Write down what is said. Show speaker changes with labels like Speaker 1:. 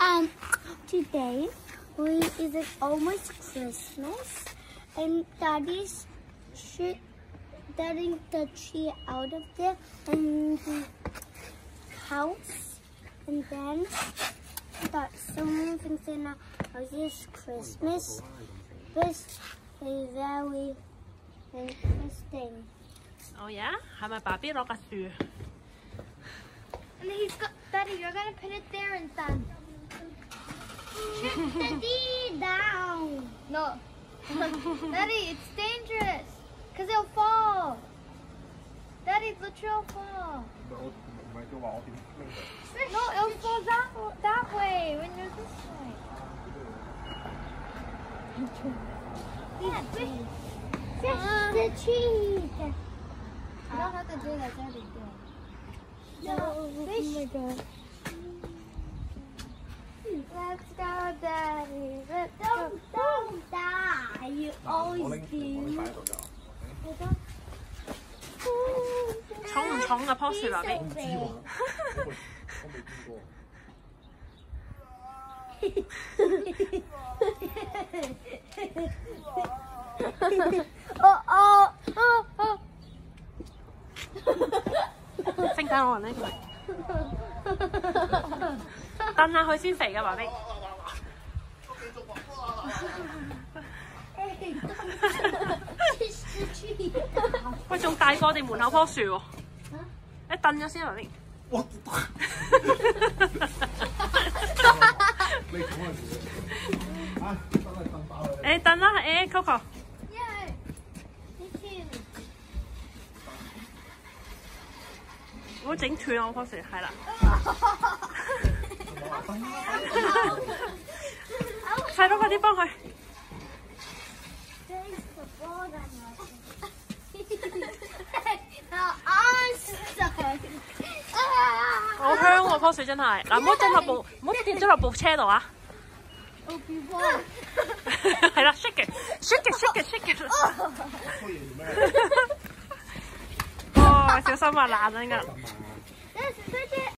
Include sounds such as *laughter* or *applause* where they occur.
Speaker 1: Um, today we is it almost Christmas, and Daddy's should Daddy the tree out of there and the um, house, and then got some things in a house this Christmas, This is very interesting.
Speaker 2: Oh yeah, I'm baby rock
Speaker 1: And he's got Daddy. You're gonna put it there and done. Daddy, down. No. *laughs* Daddy, it's dangerous. Because it'll fall. Daddy, the tree will fall. No, it'll fall that, that way when you're this way. Yeah, *laughs* fish. Fish um, the tree. You don't have to do that, Daddy. No, fish. Oh my God.
Speaker 2: 重唔重啊？Post 你話畀
Speaker 3: 我聽，我未見過。
Speaker 2: 我我。咪蹬下佢先肥㗎爸 B。
Speaker 1: Fish the tree.
Speaker 2: 喂，仲大过我哋门口棵树喎。你蹬咗先爸 B。
Speaker 3: 哇！你讲嗰阵时，啊，真系蹬爆啦！
Speaker 2: 诶蹬啦，诶 Coco。
Speaker 1: Yeah. Me too.
Speaker 2: 唔好整断我棵树，系啦。 快
Speaker 1: 点快点帮我我
Speaker 2: 好香哦泡水真系嗱唔好进落部唔好跌咗落部车度啊系啦
Speaker 3: shakeitshakeitshakeitshakeit
Speaker 2: 哦小心啊拿
Speaker 1: 着呢个